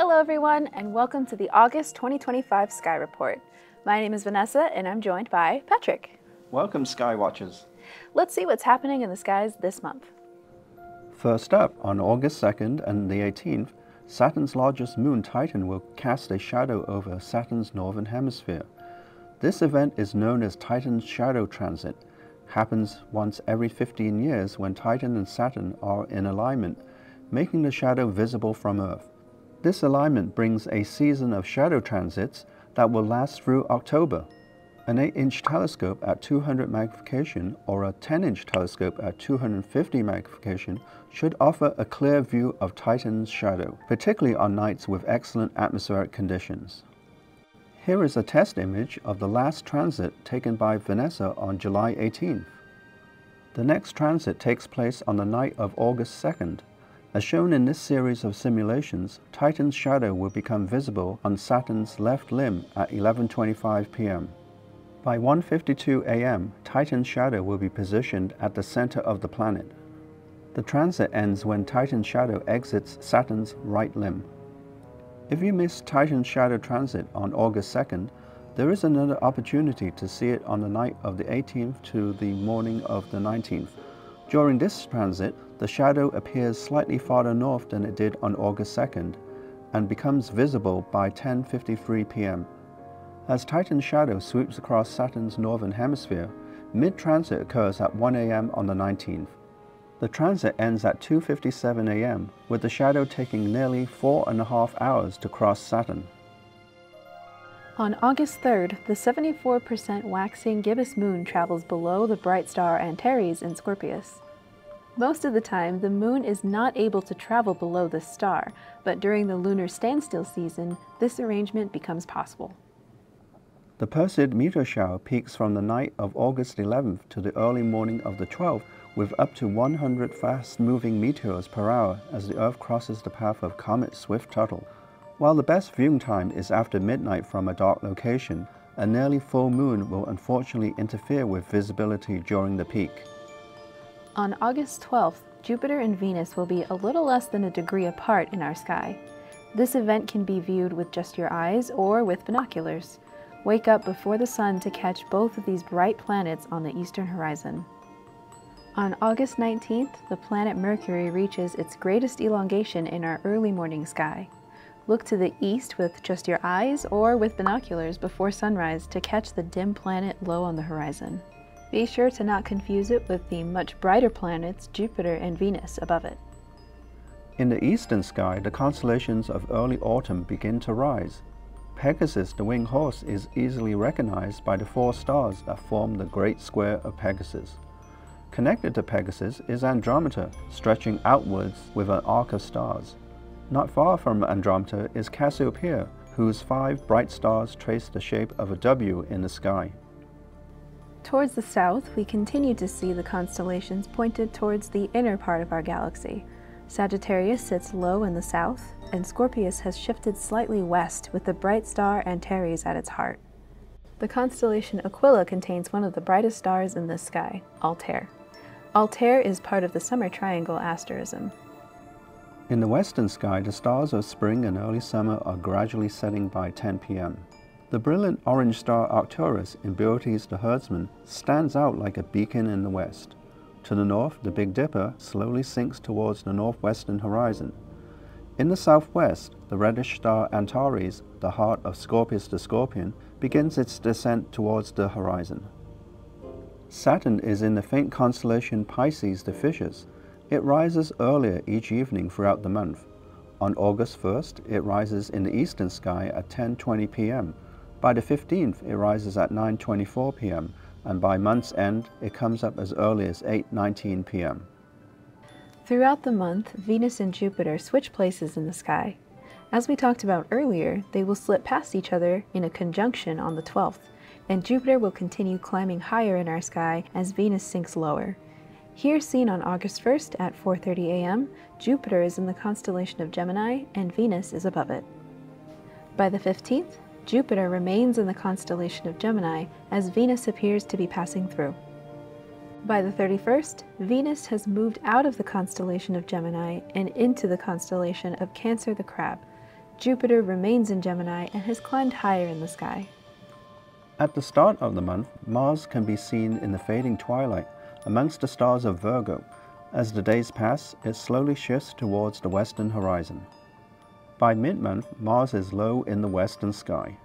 Hello everyone and welcome to the August 2025 Sky Report. My name is Vanessa and I'm joined by Patrick. Welcome Sky Watchers. Let's see what's happening in the skies this month. First up, on August 2nd and the 18th, Saturn's largest moon Titan will cast a shadow over Saturn's northern hemisphere. This event is known as Titan's shadow transit. Happens once every 15 years when Titan and Saturn are in alignment, making the shadow visible from Earth. This alignment brings a season of shadow transits that will last through October. An 8-inch telescope at 200 magnification or a 10-inch telescope at 250 magnification should offer a clear view of Titan's shadow, particularly on nights with excellent atmospheric conditions. Here is a test image of the last transit taken by Vanessa on July 18th. The next transit takes place on the night of August 2nd, as shown in this series of simulations, Titan's shadow will become visible on Saturn's left limb at 11.25 pm. By 1.52 am, Titan's shadow will be positioned at the center of the planet. The transit ends when Titan's shadow exits Saturn's right limb. If you miss Titan's shadow transit on August 2nd, there is another opportunity to see it on the night of the 18th to the morning of the 19th. During this transit, the shadow appears slightly farther north than it did on August 2nd and becomes visible by 10.53 pm. As Titan's shadow sweeps across Saturn's northern hemisphere, mid-transit occurs at 1 am on the 19th. The transit ends at 2.57 am, with the shadow taking nearly four and a half hours to cross Saturn. On August 3rd, the 74% waxing gibbous moon travels below the bright star Antares in Scorpius. Most of the time, the moon is not able to travel below the star, but during the lunar standstill season, this arrangement becomes possible. The Perseid meteor shower peaks from the night of August 11th to the early morning of the 12th with up to 100 fast-moving meteors per hour as the Earth crosses the path of Comet Swift-Tuttle. While the best viewing time is after midnight from a dark location, a nearly full moon will unfortunately interfere with visibility during the peak. On August 12th, Jupiter and Venus will be a little less than a degree apart in our sky. This event can be viewed with just your eyes or with binoculars. Wake up before the sun to catch both of these bright planets on the eastern horizon. On August 19th, the planet Mercury reaches its greatest elongation in our early morning sky. Look to the east with just your eyes or with binoculars before sunrise to catch the dim planet low on the horizon. Be sure to not confuse it with the much brighter planets Jupiter and Venus above it. In the eastern sky, the constellations of early autumn begin to rise. Pegasus, the winged horse, is easily recognized by the four stars that form the Great Square of Pegasus. Connected to Pegasus is Andromeda, stretching outwards with an arc of stars. Not far from Andromeda is Cassiopeia, whose five bright stars trace the shape of a W in the sky. Towards the south, we continue to see the constellations pointed towards the inner part of our galaxy. Sagittarius sits low in the south, and Scorpius has shifted slightly west with the bright star Antares at its heart. The constellation Aquila contains one of the brightest stars in the sky, Altair. Altair is part of the Summer Triangle asterism. In the western sky, the stars of spring and early summer are gradually setting by 10 p.m. The brilliant orange star Arcturus in Boötes the Herdsman stands out like a beacon in the west. To the north, the Big Dipper slowly sinks towards the northwestern horizon. In the southwest, the reddish star Antares, the heart of Scorpius the Scorpion, begins its descent towards the horizon. Saturn is in the faint constellation Pisces the Fishes, it rises earlier each evening throughout the month. On August 1st, it rises in the eastern sky at 10.20 p.m. By the 15th, it rises at 9.24 p.m. and by month's end, it comes up as early as 8.19 p.m. Throughout the month, Venus and Jupiter switch places in the sky. As we talked about earlier, they will slip past each other in a conjunction on the 12th, and Jupiter will continue climbing higher in our sky as Venus sinks lower. Here seen on August 1st at 4.30 a.m., Jupiter is in the constellation of Gemini and Venus is above it. By the 15th, Jupiter remains in the constellation of Gemini as Venus appears to be passing through. By the 31st, Venus has moved out of the constellation of Gemini and into the constellation of Cancer the Crab. Jupiter remains in Gemini and has climbed higher in the sky. At the start of the month, Mars can be seen in the fading twilight amongst the stars of Virgo. As the days pass, it slowly shifts towards the western horizon. By mid-month, Mars is low in the western sky.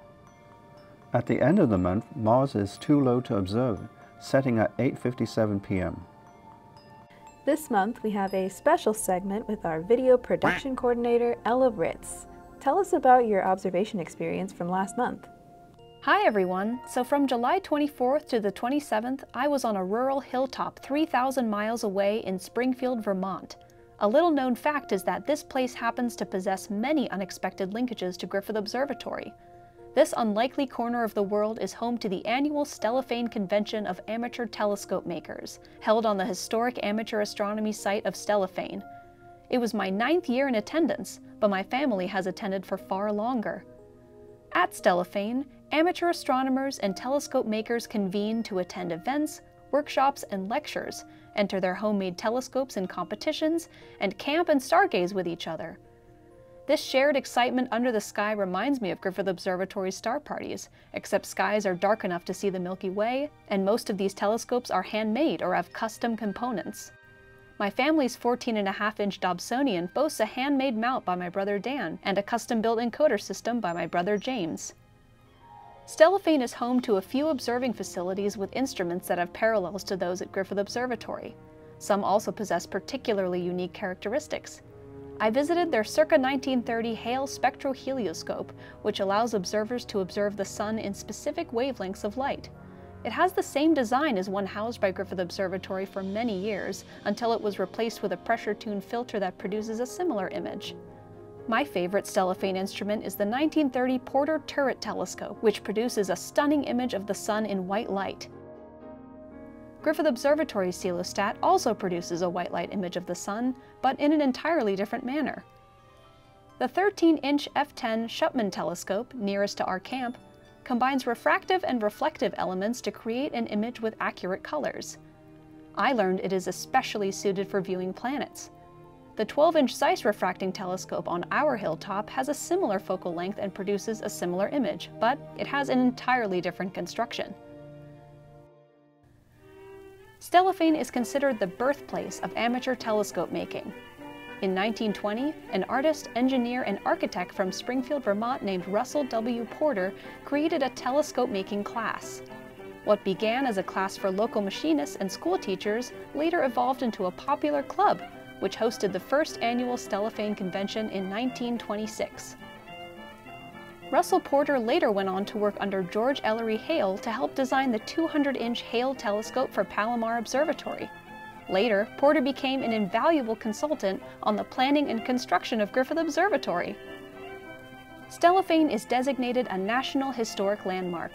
At the end of the month, Mars is too low to observe, setting at 8.57 p.m. This month, we have a special segment with our video production coordinator, Ella Ritz. Tell us about your observation experience from last month. Hi everyone! So from July 24th to the 27th, I was on a rural hilltop 3,000 miles away in Springfield, Vermont. A little known fact is that this place happens to possess many unexpected linkages to Griffith Observatory. This unlikely corner of the world is home to the annual Stellafane Convention of Amateur Telescope Makers, held on the historic amateur astronomy site of Stellafane, it was my ninth year in attendance, but my family has attended for far longer. At Stellafane, amateur astronomers and telescope makers convene to attend events, workshops, and lectures, enter their homemade telescopes in competitions, and camp and stargaze with each other. This shared excitement under the sky reminds me of Griffith Observatory's star parties, except skies are dark enough to see the Milky Way, and most of these telescopes are handmade or have custom components. My family's 14.5 inch Dobsonian boasts a handmade mount by my brother Dan and a custom built encoder system by my brother James. Stellafane is home to a few observing facilities with instruments that have parallels to those at Griffith Observatory. Some also possess particularly unique characteristics. I visited their circa 1930 Hale spectrohelioscope, which allows observers to observe the sun in specific wavelengths of light. It has the same design as one housed by Griffith Observatory for many years, until it was replaced with a pressure-tuned filter that produces a similar image. My favorite Stellafane instrument is the 1930 Porter Turret Telescope, which produces a stunning image of the sun in white light. Griffith Observatory's Coelostat also produces a white light image of the sun, but in an entirely different manner. The 13-inch F10 Schupmann telescope, nearest to our camp, combines refractive and reflective elements to create an image with accurate colors. I learned it is especially suited for viewing planets. The 12-inch Zeiss refracting telescope on our hilltop has a similar focal length and produces a similar image, but it has an entirely different construction. Stellafane is considered the birthplace of amateur telescope making, in 1920, an artist, engineer, and architect from Springfield, Vermont named Russell W. Porter created a telescope-making class. What began as a class for local machinists and school teachers later evolved into a popular club, which hosted the first annual Stellafane convention in 1926. Russell Porter later went on to work under George Ellery Hale to help design the 200-inch Hale telescope for Palomar Observatory. Later, Porter became an invaluable consultant on the planning and construction of Griffith Observatory. Stellafane is designated a National Historic Landmark.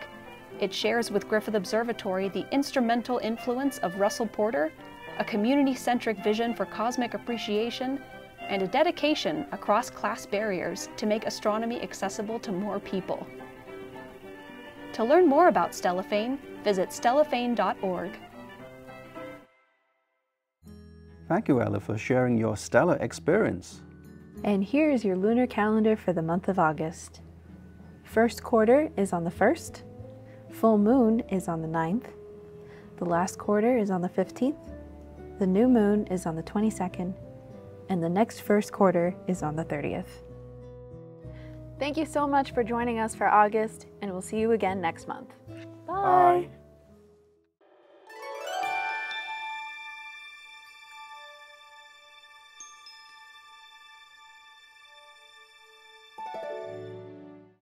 It shares with Griffith Observatory the instrumental influence of Russell Porter, a community-centric vision for cosmic appreciation, and a dedication across class barriers to make astronomy accessible to more people. To learn more about Stellafane, visit stellafane.org. Thank you, Ella, for sharing your stellar experience. And here is your lunar calendar for the month of August. First quarter is on the 1st, full moon is on the 9th, the last quarter is on the 15th, the new moon is on the 22nd, and the next first quarter is on the 30th. Thank you so much for joining us for August, and we'll see you again next month. Bye. Bye.